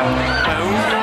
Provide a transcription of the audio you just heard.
Pão.